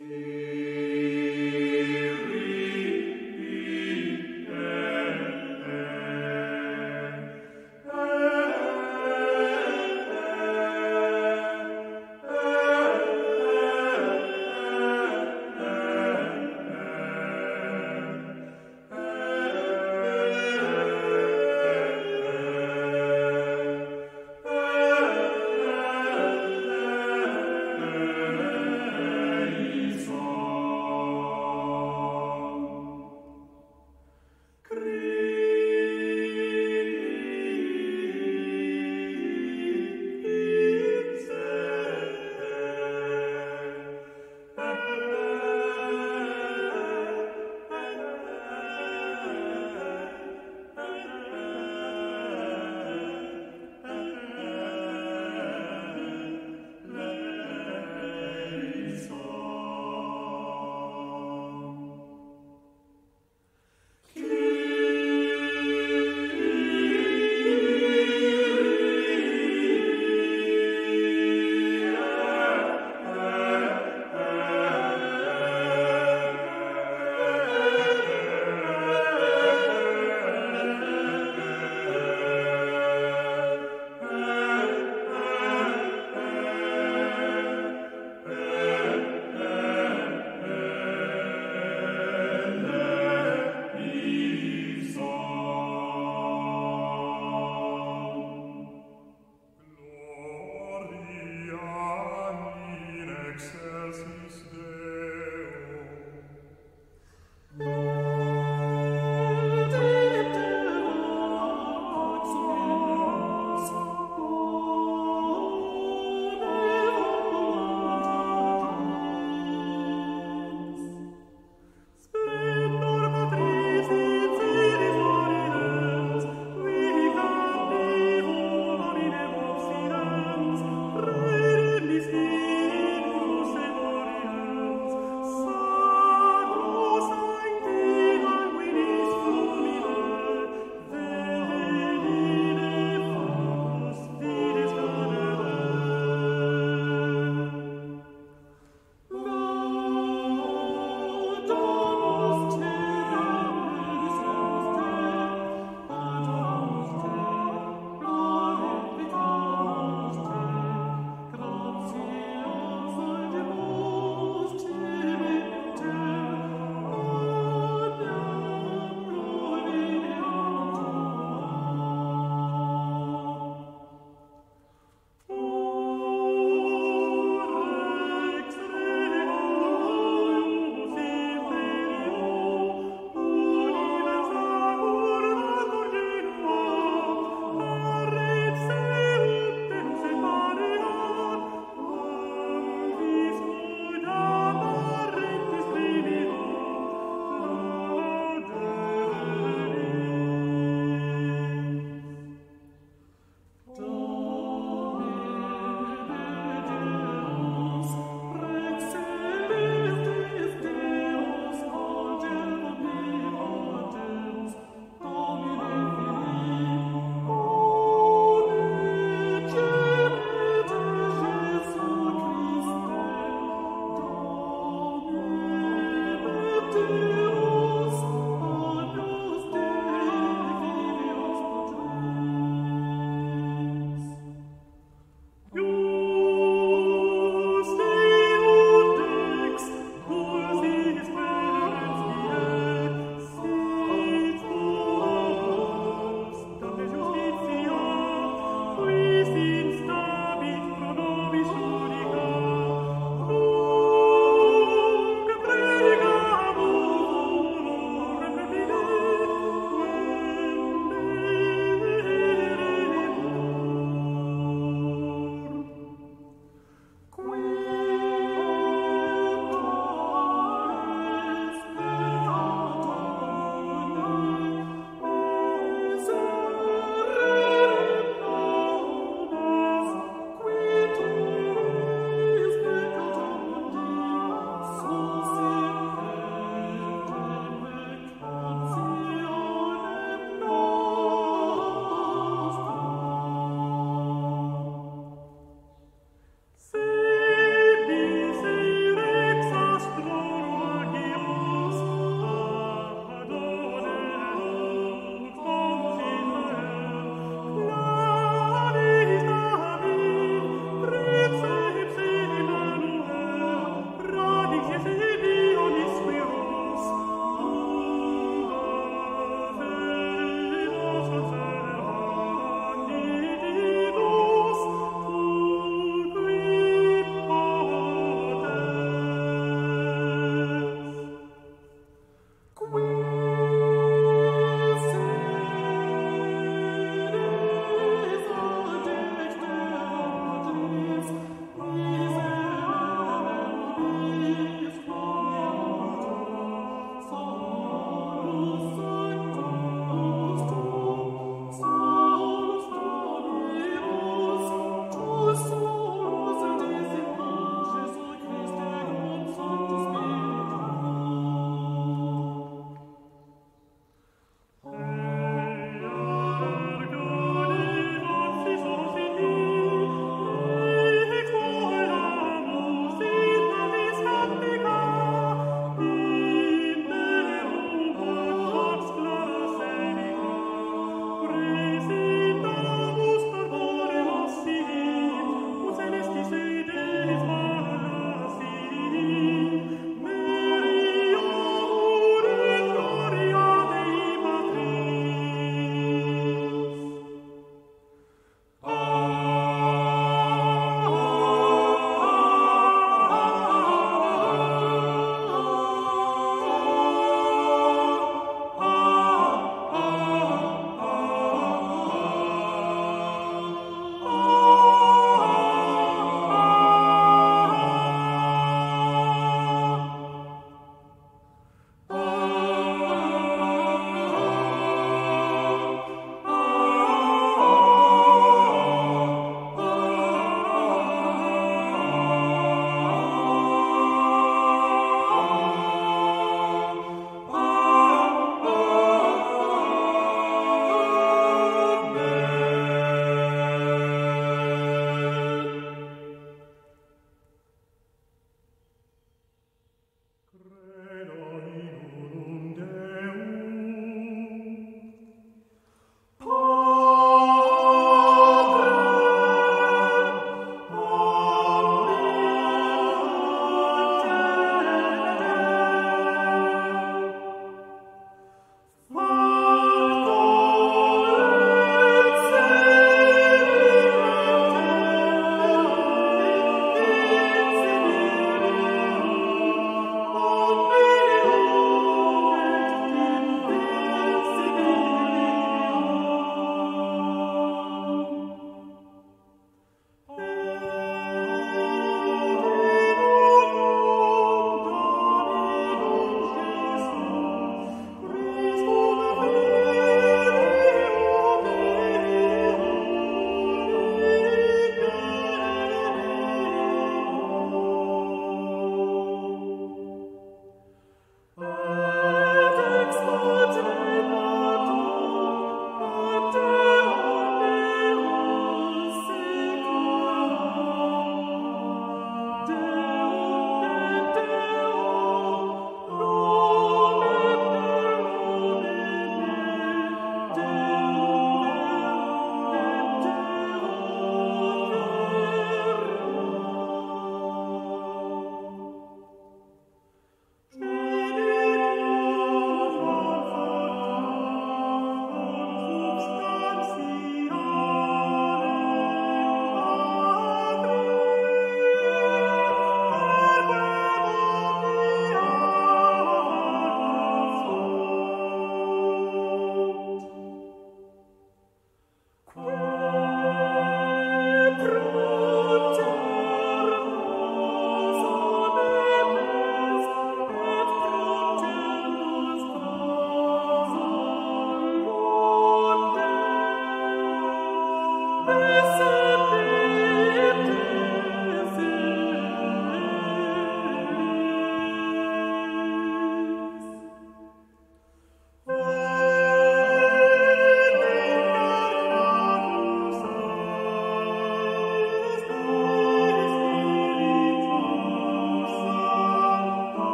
Israel.